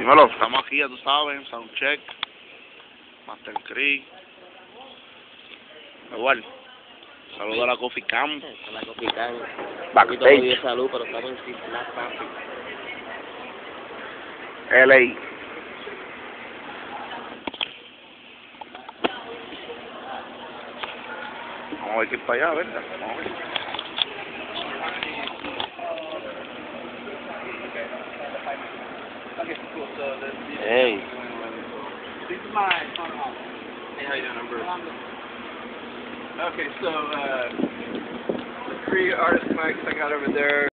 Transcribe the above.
Dímelo, estamos aquí, ya tú sabes, Soundcheck, Master Cree. Igual, saludo a la Coffee Camp. A la Copicán. Backstage. de salud, pero estamos en Cisla, papi. LA. Vamos a ver qué es para allá, ¿verdad? Vamos a ver. Hey. This is my phone home. Hey, how you doing? I'm Bruce. Okay, so uh, the three artist mics I got over there.